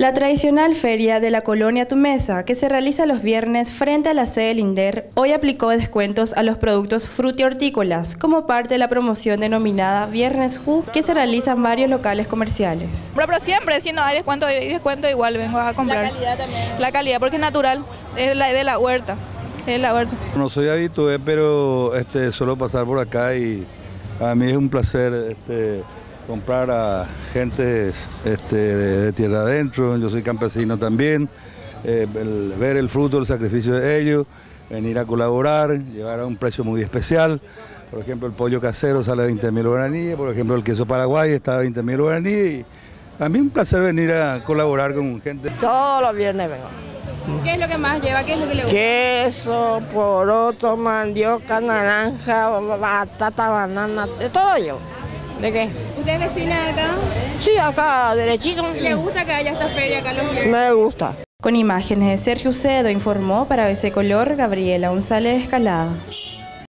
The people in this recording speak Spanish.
La tradicional feria de la colonia Tu Mesa, que se realiza los viernes frente a la sede del INDER, hoy aplicó descuentos a los productos frutihortícolas como parte de la promoción denominada Viernes Ju, que se realiza en varios locales comerciales. Pero, siempre, si no hay descuento, hay descuento igual vengo a comprar. La calidad también. La calidad, porque es natural, es la, de la huerta. Es la huerta. No soy habitué, pero este, suelo pasar por acá y a mí es un placer este, comprar a gente este, de, tierra adentro, yo soy campesino también, eh, ver el fruto, el sacrificio de ellos, venir a colaborar, llevar a un precio muy especial. Por ejemplo, el pollo casero sale a 20 mil guaraníes, por ejemplo, el queso paraguay está a 20 mil guaraníes. Y a mí es un placer venir a colaborar con gente. Todos los viernes vengo. ¿Qué es lo que más lleva? ¿Qué es lo que le gusta? Queso, poroto, mandioca, naranja, batata, banana, de todo yo. ¿De qué? ¿Usted es vecina de acá? Sí, acá, derechito. ¿Le gusta que haya esta feria acá los viernes? Me gusta. Con imágenes de Sergio Cedo informó para ese color Gabriela González Escalada.